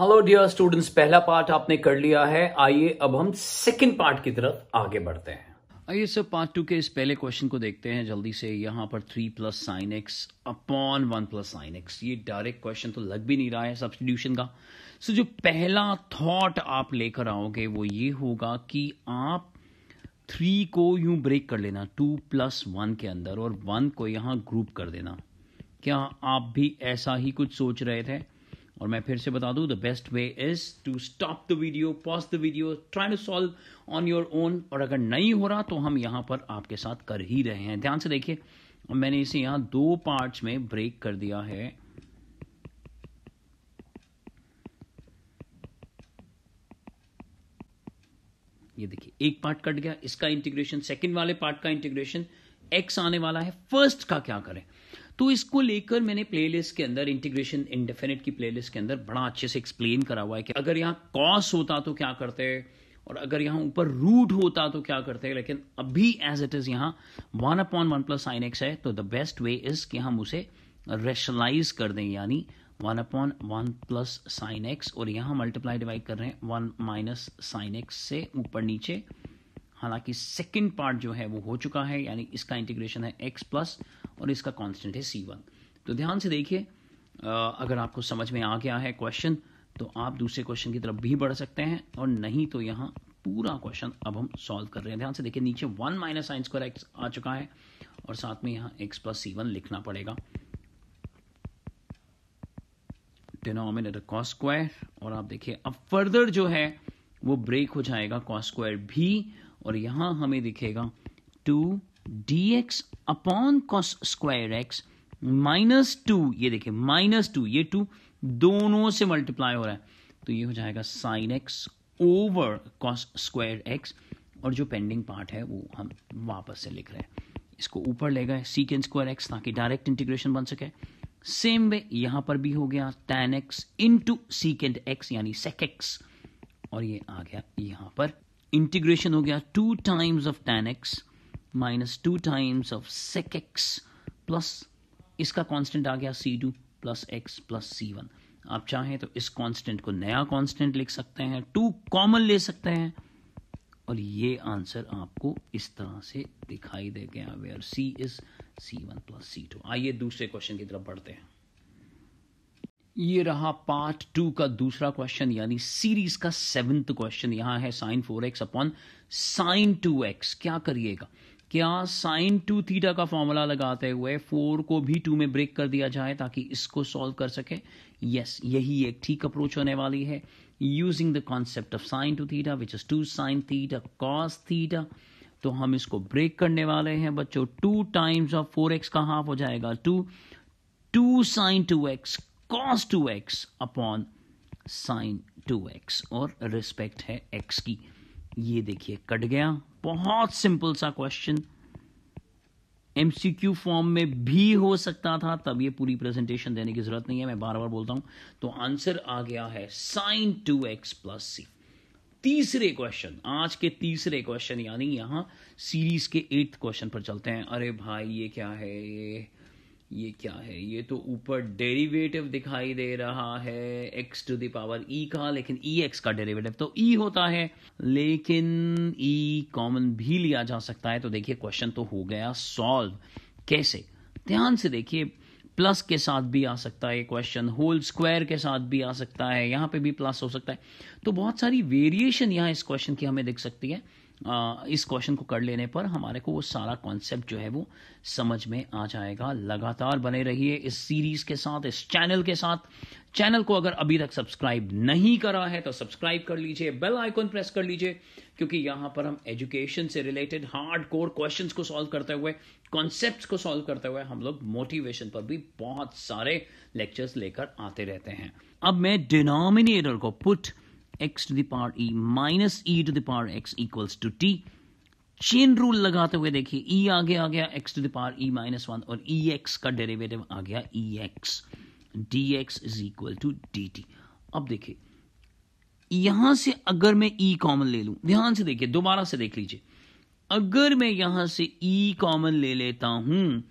Hello dear students पहला part आपने कर लिया है। आइए अब हम सेकंड पार्ट की तरफ़ आगे बढ़ते हैं। आइए सर पार्ट टू के इस पहले क्वेश्चन को देखते हैं। जल्दी से यहाँ पर three plus sine x upon one plus sine x ये डायरेक्ट क्वेश्चन तो लग भी नहीं रहा है सब्सटीट्यूशन का। सो so, जो पहला थॉट आप लेकर आओगे वो ये होगा कि आप थ्री को यूँ ब्रेक कर लेना टू प्लस वन के अंदर और वन को यहाँ ग्रुप कर देना। क्या आप भी ऐसा ही कुछ सोच रहे थे? और मैं फिर से बता दूँ the best way is to stop the video pause the video try to solve on your own और अगर नहीं हो रहा तो हम यहाँ पर आपके साथ कर ही रहे हैं। ध्यान से देखिए मैंने इसे यहाँ दो पार्ट्स में ब्रेक कर दिया है। ये देखिए, एक पार्ट कट गया, इसका इंटीग्रेशन सेकंड वाले पार्ट का इंटीग्रेशन एक्स आने वाला है फ़र्स्ट का क्या करें? तो इसको लेकर मैंने प्लेलिस्ट के अंदर इंटीग्रेशन इंडेफिनिट की प्लेलिस्ट के अंदर बड़ा अच्छे से एक्सप्लेन करा हुआ है कि अगर यहाँ कॉस होता तो क्या करते और अगर यहाँ ऊपर रूट होता तो क्या करते। लेकिन अभी एज इट इज़ यहाँ one upon one plus sine x है तो द बेस्ट वे इज़ कि हम उसे रेशनलाइज कर दें, यानी one upon one plus sine x और यहाँ मल्टीप्लाई डिवाइड कर रहे हैं वन माइनस साइन एक्स से ऊपर नीचे। हालाँकि सेकेंड पार्ट जो है वो हो चुका है, यानी इसका इंटीग्रेशन है एक्स प्लस और इसका कांस्टेंट है सी वन तो ध्यान से देखिए अगर आपको समझ में आ गया है क्वेश्चन तो आप दूसरे क्वेश्चन की तरफ़ भी बढ़ सकते हैं और नहीं तो यहाँ पूरा क्वेश्चन अब हम सॉल्व कर रहे हैं। ध्यान से देखिए, नीचे one minus sine square x आ चुका है और साथ में यहाँ एक्स प्लस सी वन लिखना पड़ेगा। डिनोमिनेटर कॉस स्क्वायर और आप देखिए, अब फर्दर जो है, वो ब्रेक हो जाएगा कॉस स्क्वायर भी, और यहाँ हमें दिखेगा two x upon cos square x minus two ये देखिए माइनस टू ये टू दोनों से मल्टीप्लाई हो रहा है। तो ये हो जाएगा sine x over cos square x और जो पेंडिंग पार्ट है वो हम वापस से लिख रहे हैं। इसको ऊपर ले गए सीकेंड स्क्वायर एक्स ताकि डायरेक्ट इंटीग्रेशन बन सके। सेम वे यहाँ पर भी हो गया tan x into secant x यानी सेक एक्स और ये आ गया यहाँ पर। इंटीग्रेशन हो गया two times of tan x minus two times of sec x plus इसका कांस्टेंट आ गया c two plus x plus c one आप चाहें तो इस कांस्टेंट को नया कांस्टेंट लिख सकते हैं टू कॉमन ले सकते हैं। और ये आंसर आपको इस तरह से दिखाई दे गया where c is c one plus c two आइए दूसरे क्वेश्चन की तरफ़ बढ़ते हैं। ये रहा पार्ट टू का दूसरा क्वेश्चन यानी सीरीज़ का सेवेंथ क्वेश्चन यहाँ है sine four x upon sine two x क्या करिएगा? क्या साइन टू थीटा का फॉर्मूला लगाते हुए फोर को भी टू में ब्रेक कर दिया जाए ताकि इसको सॉल्व कर सके? यस yes, यही एक ठीक अप्रोच होने वाली है। Using the concept of sine two theta which is two sine theta cos theta तो हम इसको ब्रेक करने वाले हैं बच्चों। Two times of four x का हाफ़ हो जाएगा। Two two sine two x cos two x upon sine two x और रिस्पेक्ट है एक्स की। ये देखिए कट गया। बहुत सिंपल सा क्वेश्चन एमसीक्यू फॉर्म में भी हो सकता था, तब ये पूरी प्रेजेंटेशन देने की ज़रूरत नहीं है, मैं बार बार बोलता हूँ। तो आंसर आ गया है sine two x plus c तीसरे क्वेश्चन आज के तीसरे क्वेश्चन यानी यहाँ सीरीज़ के एट्थ क्वेश्चन पर चलते हैं। अरे भाई, ये क्या है? ये क्या है? ये तो ऊपर डेरिवेटिव दिखाई दे रहा है, x टू दावर e का, लेकिन ई e एक्स का डेरिवेटिव तो e होता है। लेकिन e कॉमन भी लिया जा सकता है तो देखिए क्वेश्चन तो हो गया सॉल्व कैसे? ध्यान से देखिए प्लस के साथ भी आ सकता है क्वेश्चन होल स्क्वायर के साथ भी आ सकता है, यहाँ पे भी प्लस हो सकता है। तो बहुत सारी वेरिएशन यहाँ इस क्वेश्चन की हमें दिख सकती है। इस क्वेश्चन को कर लेने पर हमारे को वो सारा कॉन्सेप्ट जो है वो समझ में आ जाएगा। लगातार बने रहिए इस सीरीज़ के साथ, इस चैनल के साथ। चैनल को अगर अभी तक सब्सक्राइब नहीं करा है तो सब्सक्राइब कर लीजिए बेल आइकन प्रेस कर लीजिए, क्योंकि यहाँ पर हम एजुकेशन से रिलेटेड हार्ड कोर क्वेश्चन को सॉल्व करते हुए कॉन्सेप्ट को सॉल्व करते हुए हम लोग मोटिवेशन पर भी बहुत सारे लेक्चर्स लेकर आते रहते हैं। अब मैं डिनोमिनेटर को put x to the power e minus e to the power x equals to t chain rule लगाते हुए देखिए ई e आगे आ गया x to the power e minus one और e एक्स का डेरिवेटिव आ गया d x is equal to d t अब देखिए, यहाँ से अगर मैं e कॉमन ले लूँ, ध्यान से देखिए, दोबारा से देख लीजिए। अगर मैं यहाँ से e कॉमन ले लेता हूँ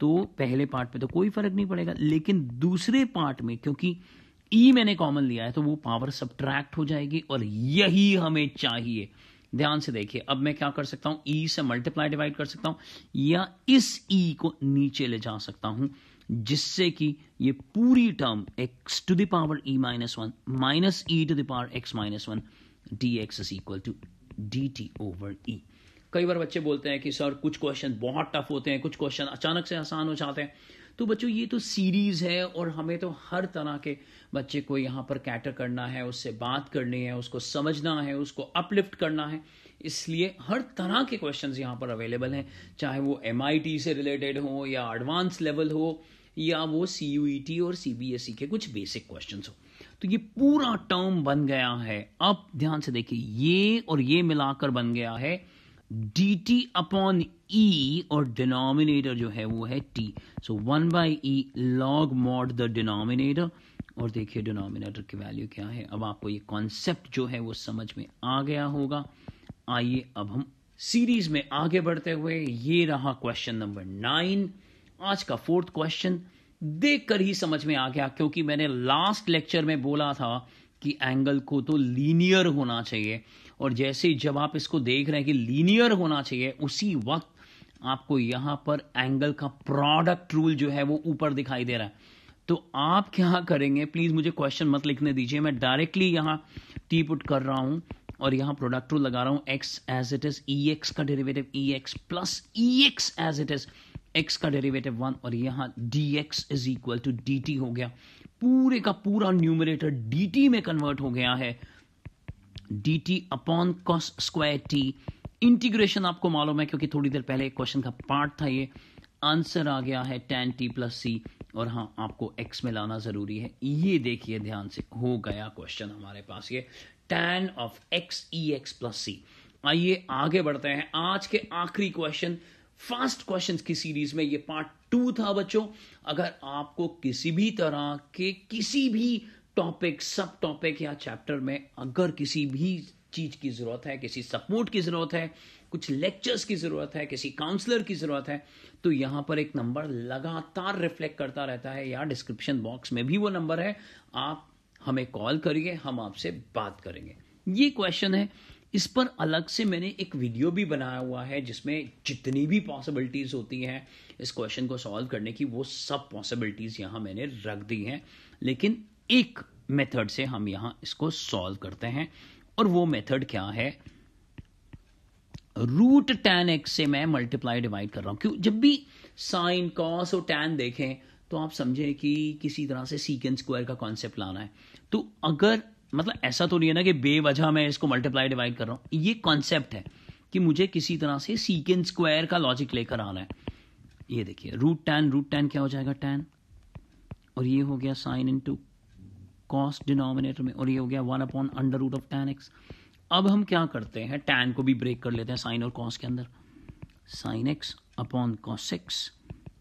तो पहले पार्ट में तो कोई फ़र्क नहीं पड़ेगा, लेकिन दूसरे पार्ट में, क्योंकि ई मैंने कॉमन लिया है तो वो पावर सब्ट्रैक्ट हो जाएगी और यही हमें चाहिए। ध्यान से देखिए, अब मैं क्या कर सकता हूँ? ई e से मल्टीप्लाई डिवाइड कर सकता हूँ, या इस ई e को नीचे ले जा सकता हूँ, जिससे कि ये पूरी term x to the power e minus one minus e to the power x minus one d x is equal to d t over e कई बार बच्चे बोलते हैं कि, सर, कुछ क्वेश्चन बहुत टफ होते हैं, कुछ क्वेश्चन अचानक से आसान हो जाते हैं। तो बच्चों, ये तो सीरीज़ है और हमें तो हर तरह के बच्चे को यहाँ पर कैटर करना है, उससे बात करनी है, उसको समझना है, उसको अपलिफ्ट करना है। इसलिए हर तरह के क्वेश्चंस यहाँ पर अवेलेबल हैं, चाहे वो एमआईटी से रिलेटेड हो या एडवांस लेवल हो या वो सी e और सी e के कुछ बेसिक क्वेश्चन हो। तो ये पूरा टर्म बन गया है। अब ध्यान से देखिए, ये और ये मिलाकर बन गया है डी टी अपॉन ई और डिनोमिनेटर जो है वो है t so one by e log mod the denominator और देखिए डिनोमिनेटर की वैल्यू क्या है। अब आपको ये कॉन्सेप्ट जो है वो समझ में आ गया होगा। आइए अब हम सीरीज़ में आगे बढ़ते हुए ये रहा क्वेश्चन नंबर नाइन आज का फोर्थ क्वेश्चन देखकर ही समझ में आ गया, क्योंकि मैंने लास्ट लेक्चर में बोला था कि एंगल को तो लीनियर होना चाहिए। और जैसे जब आप इसको देख रहे हैं कि लीनियर होना चाहिए, उसी वक्त आपको यहाँ पर एंगल का प्रोडक्ट रूल जो है वो ऊपर दिखाई दे रहा है। तो आप क्या करेंगे? प्लीज़ मुझे क्वेश्चन मत लिखने दीजिए। मैं डायरेक्टली यहाँ टी पुट कर रहा हूँ और यहाँ प्रोडक्ट रूल लगा रहा हूँ। X as it is e x का derivative e x plus e x as it is x का डेरिवेटिव वन और यहाँ d x is equal to d t हो गया। पूरे का पूरा न्यूमरेटर डी टी में कन्वर्ट हो गया है। D t upon cos square t integration आपको मालूम है क्योंकि थोड़ी देर पहले क्वेश्चन का पार्ट था ये। आंसर आ गया है टेन टी प्लस सी और हाँ आपको एक्स में लाना ज़रूरी है। ये देखिए ध्यान से, हो गया क्वेश्चन हमारे पास ये। Tan of x e x plus c आइए आगे बढ़ते हैं। आज के आखिरी क्वेश्चन फास्ट क्वेश्चन की सीरीज़ में ये पार्ट टू था बच्चों। अगर आपको किसी भी तरह के किसी भी टॉपिक सब टॉपिक या चैप्टर में अगर किसी भी चीज़ की ज़रूरत है, किसी सपोर्ट की ज़रूरत है, कुछ लेक्चर्स की ज़रूरत है, किसी काउंसलर की ज़रूरत है तो यहाँ पर एक नंबर लगातार रिफ्लेक्ट करता रहता है या डिस्क्रिप्शन बॉक्स में भी वो नंबर है। आप हमें कॉल करिए, हम आपसे बात करेंगे। ये क्वेश्चन है, इस पर अलग से मैंने एक वीडियो भी बनाया हुआ है, जिसमें जितनी भी पॉसिबिलिटीज होती हैं, इस क्वेश्चन को सॉल्व करने की वो सब पॉसिबिलिटीज यहाँ मैंने रख दी हैं। लेकिन एक मेथड से हम यहाँ इसको सॉल्व करते हैं। और वो मेथड क्या है? रूट टेन एक्स से मैं मल्टीप्लाई डिवाइड कर रहा हूँ। क्यों? जब भी साइन कॉस और टैन देखें तो आप समझें कि किसी तरह से सीकेंड स्क्वायर का कॉन्सेप्ट लाना है। तो अगर मतलब ऐसा तो नहीं है ना कि बेवजह मैं इसको मल्टीप्लाई डिवाइड कर रहा हूँ। ये कॉन्सेप्ट है कि मुझे किसी तरह से सीकेंड स्क्वायर का लॉजिक लेकर आना है। ये देखिए, रूट टेन रूट टेन क्या हो जाएगा टेन और ये हो गया साइन इंटू कॉस डिनोमिनेटर में, और ये हो गया one upon under root of tan x अब हम क्या करते हैं? टैन को भी ब्रेक कर लेते हैं साइन और कॉस के अंदर। Sine x upon cos x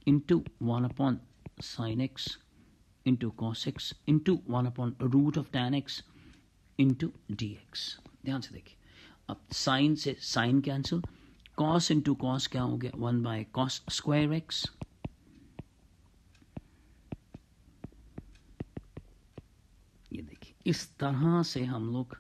into one upon sine x into cos x into one upon root of tan x into d x ध्यान से देखिए। अब साइन से sine cancel cos into cos क्या हो गया? One by cos square x ये देखिए इस तरह से हम लोग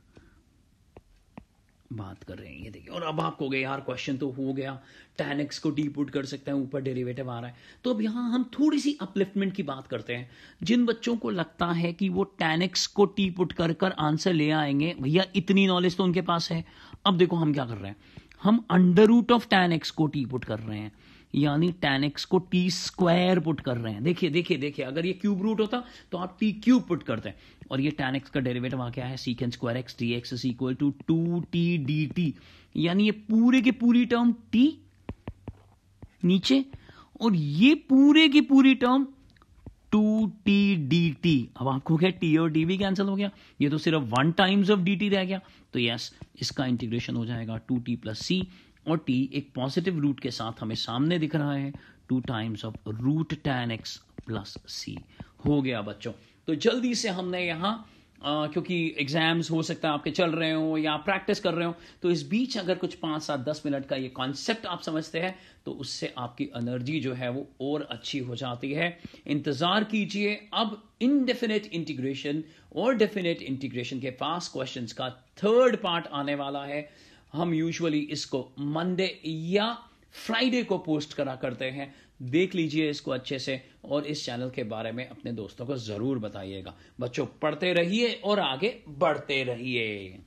बात कर रहे हैं। ये देखिए, और अब आपको गए यार क्वेश्चन तो हो गया। टेन एक्स को डी पुट कर सकते हैं, ऊपर डेरिवेटिव आ रहा है। तो अब यहाँ हम थोड़ी सी अपलिफ्टमेंट की बात करते हैं। जिन बच्चों को लगता है कि वो टेन एक्स को टी पुट कर कर आंसर ले आएँगे, भैया इतनी नॉलेज तो उनके पास है। अब देखो हम क्या कर रहे हैं। हम under root of tan x को टी पुट कर रहे हैं। यानी टेन एक्स को टी स्क्वायर पुट कर रहे हैं। देखिए देखिए देखिए, अगर ये क्यूब रूट होता तो आप टी क्यूब पुट करते हैं। और ये टेन एक्स का डेरिवेटिव आ क्या है? Sec square x d x is equal to two t d t यानी ये पूरे की पूरी टर्म टी नीचे, और ये पूरे की पूरी term two t d t अब आपको क्या टी और डी भी कैंसिल हो गया? ये तो सिर्फ़ one times of d t रह गया। तो यस इसका इंटीग्रेशन हो जाएगा टू टी प्लस सी और टी एक पॉजिटिव रूट के साथ हमें सामने दिख रहा है two times of root tan x plus c हो गया बच्चों। तो जल्दी से हमने यहाँ क्योंकि एग्ज़ाम्स हो सकता है आपके चल रहे हो या प्रैक्टिस कर रहे हो तो इस बीच अगर कुछ पाँच सात दस मिनट का ये कॉन्सेप्ट आप समझते हैं तो उससे आपकी एनर्जी जो है वो और अच्छी हो जाती है। इंतज़ार कीजिए अब इनडेफिनेट इंटीग्रेशन और डेफिनेट इंटीग्रेशन के पास क्वेश्चंस का थर्ड पार्ट आने वाला है। हम यूजुअली इसको मंडे या फ्राइडे को पोस्ट करा करते हैं। देख लीजिए इसको अच्छे से और इस चैनल के बारे में अपने दोस्तों को ज़रूर बताइएगा। बच्चों, पढ़ते रहिए और आगे बढ़ते रहिए।